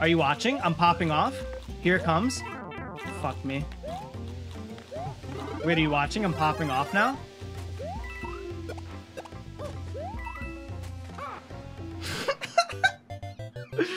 Are you watching? I'm popping off. Here comes. Fuck me. Wait, are you watching? I'm popping off now?